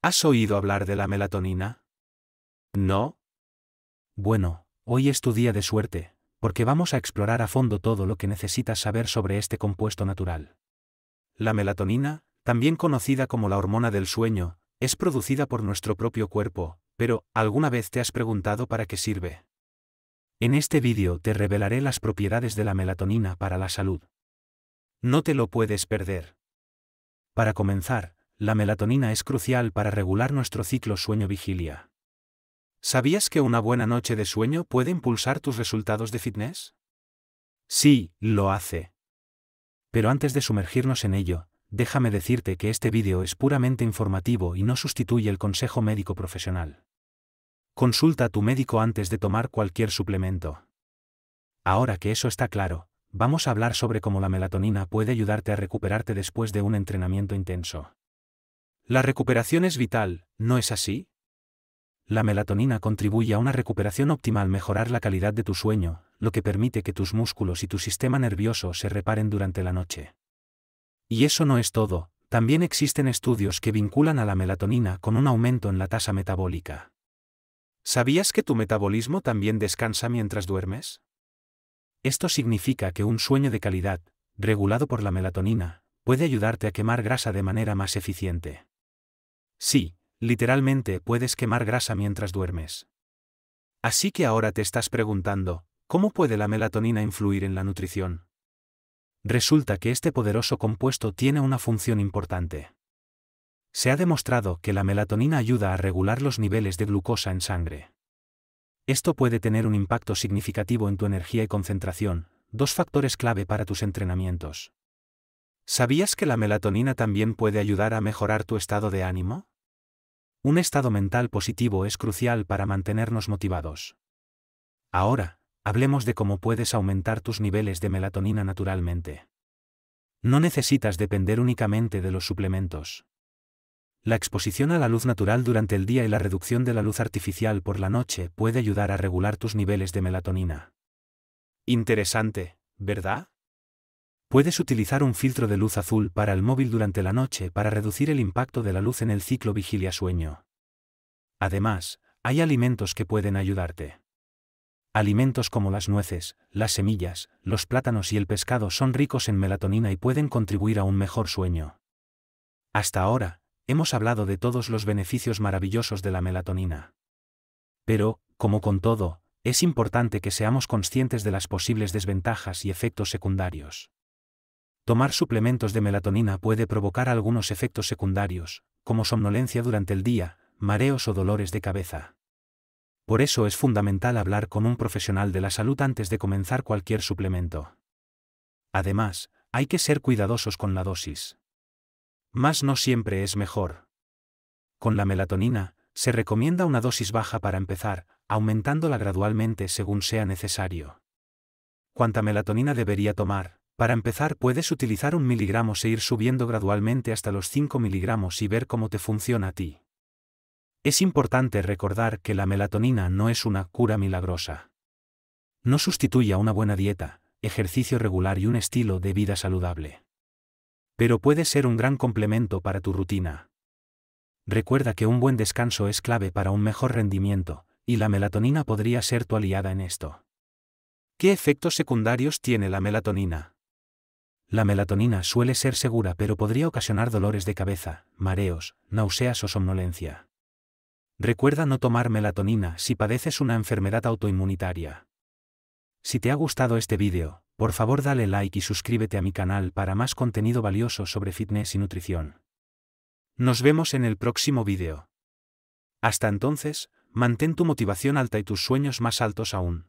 ¿Has oído hablar de la melatonina? ¿No? Bueno, hoy es tu día de suerte, porque vamos a explorar a fondo todo lo que necesitas saber sobre este compuesto natural. La melatonina, también conocida como la hormona del sueño, es producida por nuestro propio cuerpo, pero, ¿alguna vez te has preguntado para qué sirve? En este vídeo te revelaré las propiedades de la melatonina para la salud. No te lo puedes perder. Para comenzar, la melatonina es crucial para regular nuestro ciclo sueño-vigilia. ¿Sabías que una buena noche de sueño puede impulsar tus resultados de fitness? Sí, lo hace. Pero antes de sumergirnos en ello, déjame decirte que este vídeo es puramente informativo y no sustituye el consejo médico profesional. Consulta a tu médico antes de tomar cualquier suplemento. Ahora que eso está claro, vamos a hablar sobre cómo la melatonina puede ayudarte a recuperarte después de un entrenamiento intenso. La recuperación es vital, ¿no es así? La melatonina contribuye a una recuperación óptima al mejorar la calidad de tu sueño, lo que permite que tus músculos y tu sistema nervioso se reparen durante la noche. Y eso no es todo, también existen estudios que vinculan a la melatonina con un aumento en la tasa metabólica. ¿Sabías que tu metabolismo también descansa mientras duermes? Esto significa que un sueño de calidad, regulado por la melatonina, puede ayudarte a quemar grasa de manera más eficiente. Sí, literalmente puedes quemar grasa mientras duermes. Así que ahora te estás preguntando, ¿cómo puede la melatonina influir en la nutrición? Resulta que este poderoso compuesto tiene una función importante. Se ha demostrado que la melatonina ayuda a regular los niveles de glucosa en sangre. Esto puede tener un impacto significativo en tu energía y concentración, dos factores clave para tus entrenamientos. ¿Sabías que la melatonina también puede ayudar a mejorar tu estado de ánimo? Un estado mental positivo es crucial para mantenernos motivados. Ahora, hablemos de cómo puedes aumentar tus niveles de melatonina naturalmente. No necesitas depender únicamente de los suplementos. La exposición a la luz natural durante el día y la reducción de la luz artificial por la noche puede ayudar a regular tus niveles de melatonina. Interesante, ¿verdad? Puedes utilizar un filtro de luz azul para el móvil durante la noche para reducir el impacto de la luz en el ciclo vigilia-sueño. Además, hay alimentos que pueden ayudarte. Alimentos como las nueces, las semillas, los plátanos y el pescado son ricos en melatonina y pueden contribuir a un mejor sueño. Hasta ahora, hemos hablado de todos los beneficios maravillosos de la melatonina. Pero, como con todo, es importante que seamos conscientes de las posibles desventajas y efectos secundarios. Tomar suplementos de melatonina puede provocar algunos efectos secundarios, como somnolencia durante el día, mareos o dolores de cabeza. Por eso es fundamental hablar con un profesional de la salud antes de comenzar cualquier suplemento. Además, hay que ser cuidadosos con la dosis. Más no siempre es mejor. Con la melatonina, se recomienda una dosis baja para empezar, aumentándola gradualmente según sea necesario. ¿Cuánta melatonina debería tomar? Para empezar puedes utilizar un miligramo e ir subiendo gradualmente hasta los 5 miligramos y ver cómo te funciona a ti. Es importante recordar que la melatonina no es una cura milagrosa. No sustituye a una buena dieta, ejercicio regular y un estilo de vida saludable. Pero puede ser un gran complemento para tu rutina. Recuerda que un buen descanso es clave para un mejor rendimiento, y la melatonina podría ser tu aliada en esto. ¿Qué efectos secundarios tiene la melatonina? La melatonina suele ser segura pero podría ocasionar dolores de cabeza, mareos, náuseas o somnolencia. Recuerda no tomar melatonina si padeces una enfermedad autoinmunitaria. Si te ha gustado este vídeo, por favor dale like y suscríbete a mi canal para más contenido valioso sobre fitness y nutrición. Nos vemos en el próximo vídeo. Hasta entonces, mantén tu motivación alta y tus sueños más altos aún.